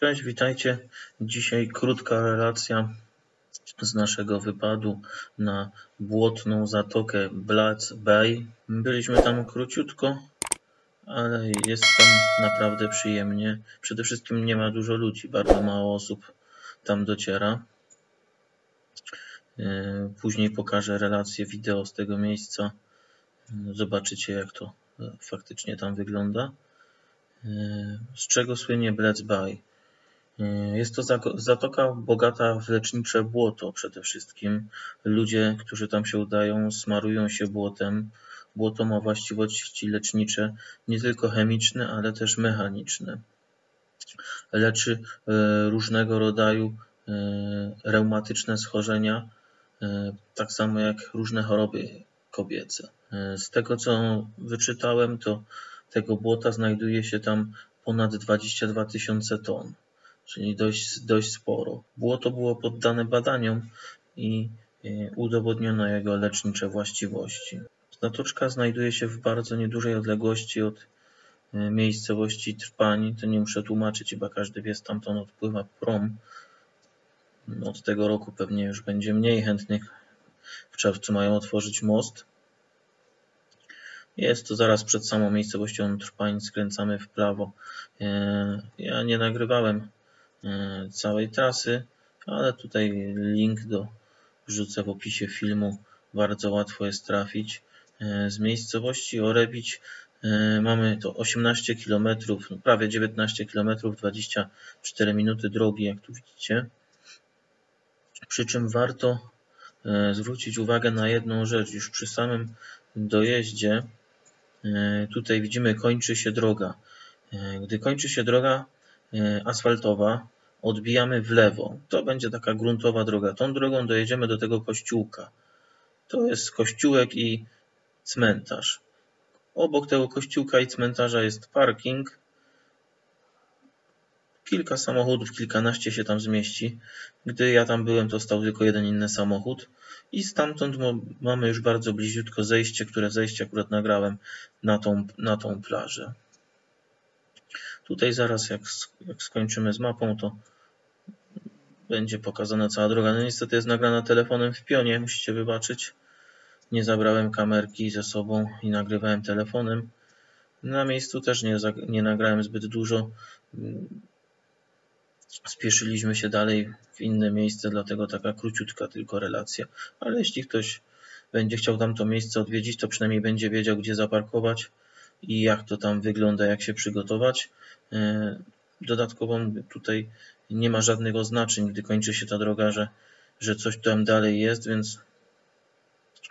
Cześć, witajcie. Dzisiaj krótka relacja z naszego wypadu na błotną zatokę Black Bay. Byliśmy tam króciutko, ale jest tam naprawdę przyjemnie. Przede wszystkim nie ma dużo ludzi, bardzo mało osób tam dociera. E, później pokażę relację wideo z tego miejsca. Zobaczycie jak to faktycznie tam wygląda. E, z czego słynie Black Bay? Jest to zatoka bogata w lecznicze błoto przede wszystkim. Ludzie, którzy tam się udają, smarują się błotem. Błoto ma właściwości lecznicze, nie tylko chemiczne, ale też mechaniczne. Leczy e, różnego rodzaju e, reumatyczne schorzenia, e, tak samo jak różne choroby kobiece. Z tego co wyczytałem, to tego błota znajduje się tam ponad 22 tysiące ton czyli dość, dość sporo. Błoto było poddane badaniom i e, udowodniono jego lecznicze właściwości. Zatoczka znajduje się w bardzo niedużej odległości od e, miejscowości Trpań. To nie muszę tłumaczyć, chyba każdy wie, stamtąd odpływa prom. Od tego roku pewnie już będzie mniej chętnych. W czerwcu mają otworzyć most. Jest to zaraz przed samą miejscowością Trpań, skręcamy w prawo. E, ja nie nagrywałem całej trasy, ale tutaj link do wrzucę w opisie filmu. Bardzo łatwo jest trafić. E, z miejscowości Orebić e, mamy to 18 km, no prawie 19 km, 24 minuty drogi, jak tu widzicie. Przy czym warto zwrócić uwagę na jedną rzecz. Już przy samym dojeździe tutaj widzimy kończy się droga. Gdy kończy się droga, E, asfaltowa, odbijamy w lewo. To będzie taka gruntowa droga. Tą drogą dojedziemy do tego kościółka. To jest kościółek i cmentarz. Obok tego kościółka i cmentarza jest parking. Kilka samochodów, kilkanaście się tam zmieści. Gdy ja tam byłem, to stał tylko jeden inny samochód. I stamtąd mamy już bardzo bliziutko zejście, które zejście akurat nagrałem na tą, na tą plażę. Tutaj zaraz jak, jak skończymy z mapą, to będzie pokazana cała droga. No niestety jest nagrana telefonem w pionie, musicie wybaczyć. Nie zabrałem kamerki ze sobą i nagrywałem telefonem. Na miejscu też nie, nie nagrałem zbyt dużo. Spieszyliśmy się dalej w inne miejsce, dlatego taka króciutka tylko relacja. Ale jeśli ktoś będzie chciał tamto miejsce odwiedzić, to przynajmniej będzie wiedział, gdzie zaparkować i jak to tam wygląda, jak się przygotować. E, dodatkowo tutaj nie ma żadnych oznaczeń, gdy kończy się ta droga, że, że coś tam dalej jest, więc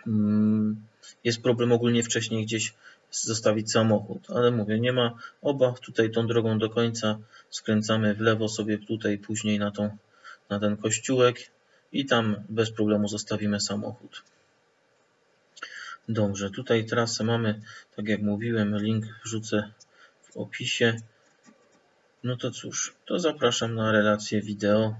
mm, jest problem ogólnie wcześniej gdzieś zostawić samochód, ale mówię, nie ma obaw, tutaj tą drogą do końca skręcamy w lewo sobie tutaj później na, tą, na ten kościółek i tam bez problemu zostawimy samochód. Dobrze, tutaj trasę mamy, tak jak mówiłem, link wrzucę w opisie. No to cóż, to zapraszam na relację wideo.